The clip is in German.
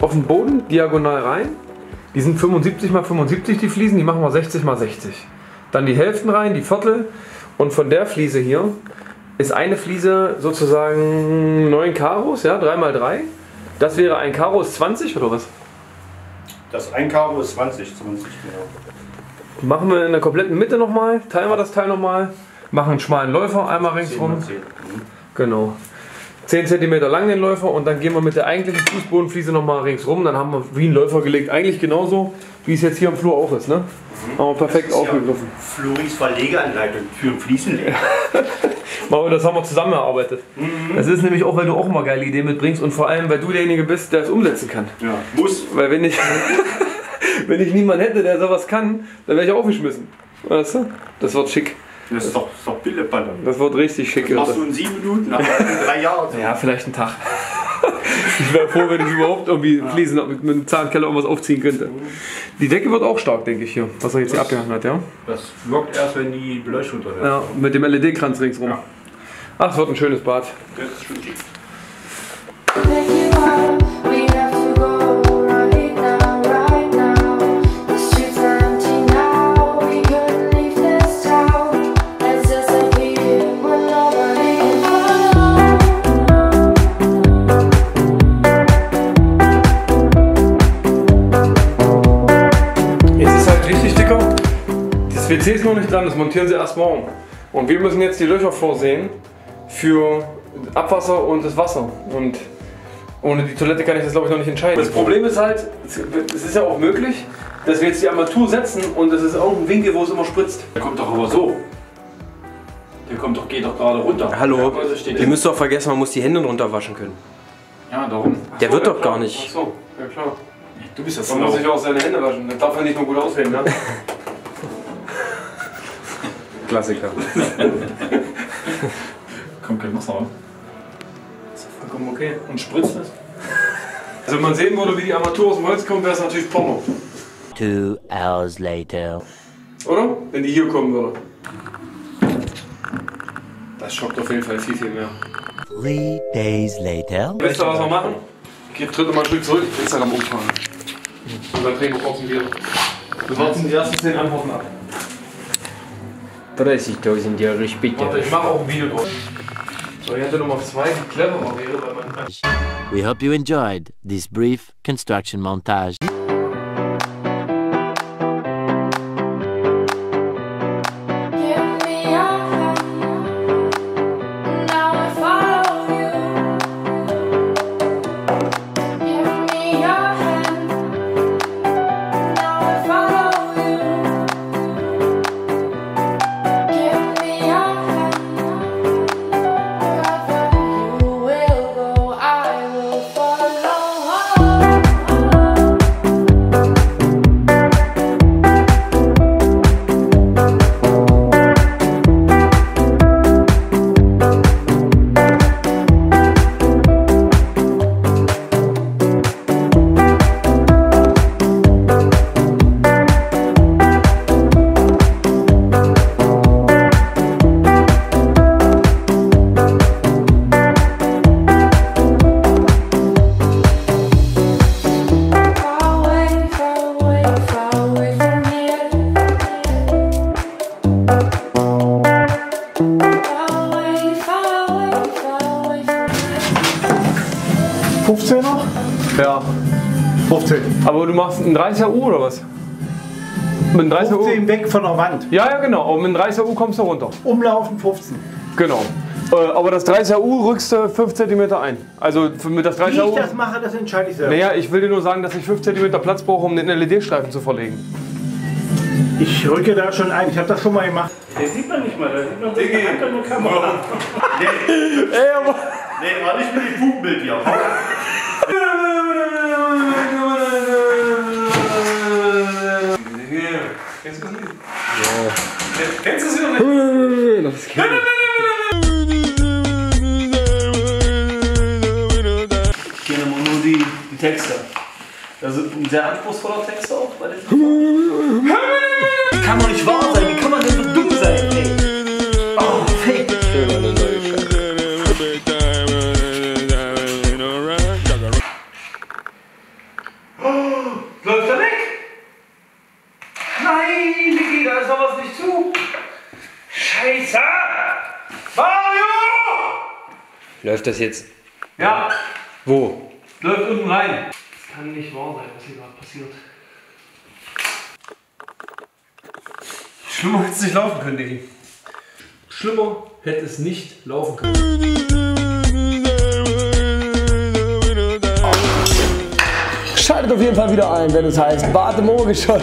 auf den Boden, diagonal rein. Die sind 75 x 75 die Fliesen, die machen wir 60 x 60. Dann die Hälften rein, die Viertel. Und von der Fliese hier ist eine Fliese sozusagen 9 Karos, ja, 3x3. Das wäre ein Karo ist 20 oder was? Das ein Karo ist 20, 20 genau. Machen wir in der kompletten Mitte nochmal, teilen wir das Teil nochmal, machen einen schmalen Läufer einmal ringsrum. 10 mal 10. Mhm. Genau. 10 cm lang den Läufer und dann gehen wir mit der eigentlichen Fußbodenfliese nochmal ringsrum. Dann haben wir wie einen Läufer gelegt. Eigentlich genauso, wie es jetzt hier im Flur auch ist. Ne? Haben wir perfekt aufgegriffen. Floris Verlegeanleitung für ein Fliesenleger. Aber das haben wir zusammen erarbeitet. Das ist nämlich auch, weil du auch immer geile Ideen mitbringst und vor allem, weil du derjenige bist, der es umsetzen kann. Ja, muss. Weil wenn ich, wenn ich niemanden hätte, der sowas kann, dann wäre ich aufgeschmissen. Weißt du? Das wird schick. Das ist doch, Billeballer. Das wird richtig schick. Das machst du in sieben Minuten, nach drei Jahren. Ja, vielleicht einen Tag. Ich wäre froh, wenn ich überhaupt irgendwie Fliesen mit, mit einem Zahnkeller irgendwas aufziehen könnte. Die Decke wird auch stark, denke ich hier, was er jetzt hier abgehangen hat, ja? Das wirkt erst, wenn die Beleuchtung da ist. Ja, mit dem LED-Kranz ringsrum. Ja. Ach, es wird ein schönes Bad. Das ist schon schick. Wichtig, Dicker, das WC ist noch nicht dran, das montieren sie erst morgen. Und wir müssen jetzt die Löcher vorsehen für Abwasser und das Wasser. Und ohne die Toilette kann ich das glaube ich noch nicht entscheiden. Das Problem ist halt, es ist ja auch möglich, dass wir jetzt die Armatur setzen und es ist irgendein Winkel, wo es immer spritzt. Der kommt doch aber so. Der kommt doch, geht doch gerade runter. Hallo, Ja, also ihr müsst doch vergessen, man muss die Hände runter waschen können. Ja, darum. Der wird doch gar nicht. Ach so, ja klar. Du bist das Man muss sich auch seine Hände waschen. Das darf ja nicht nur gut aussehen, ne? Klassiker. Kommt kein Wasser, oder? Vollkommen okay. Und spritzt es? Also wenn man sehen würde, wie die Armatur aus dem Holz kommt, wäre es natürlich Porno. Two hours later. Oder? Wenn die hier kommen würde. Das schockt auf jeden Fall viel, viel mehr. Three days later. Wisst ihr, was wir machen? Geht dritte mal ein Stück zurück, Instagram umfahren. Und dann trinken wir kurz ein Bier. Wir warten die ersten 10 Antworten ab. 30.000 Jahre später. Warte, ich mache auch ein Video drauf. So, hier hätte Nummer 2, die cleverer wäre, weil man. We hope you enjoyed this brief construction montage. Aber du machst einen 30er U oder was? Mit einem 30er U? 15 weg von der Wand. Ja, ja, genau. Aber mit einem 30er U kommst du runter. Umlaufen 15. Genau. Äh, aber das 30er U rückst du 5 cm ein. Also mit das Wie 30er ich U. das mache, das entscheide ich selber. Naja, ich will dir nur sagen, dass ich 5 cm Platz brauche, um den LED-Streifen zu verlegen. Ich rücke da schon ein. Ich habe das schon mal gemacht. Den sieht man nicht mal, da sieht man Diggi. nur Kamera. nee, Ey, aber. nee, war nicht mit dem Pupenbild hier. Kennst du das nicht? Ja. Kennst du wieder nicht? Hier nochmal nur die, die Texte. Das ist ein sehr anspruchsvoller Text auch bei den Kann doch nicht wahr sein. Wie kann man denn so Läuft das jetzt? Ja, Wo? läuft unten rein. Das kann nicht wahr sein, was hier gerade passiert. Schlimmer hätte es nicht laufen können, Diggi. Schlimmer hätte es nicht laufen können. Schaltet auf jeden Fall wieder ein, wenn es heißt Bart im Ohrgeschoss.